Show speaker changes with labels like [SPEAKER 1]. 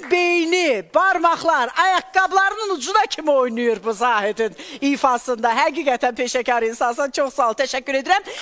[SPEAKER 1] bütün beyni, barmaqlar, ayaqqabılarının ucuna kimi oynayır bu Zahidin ifasında. Həqiqətən peşəkar insansan. Çox sağ ol. Təşəkkür edirəm.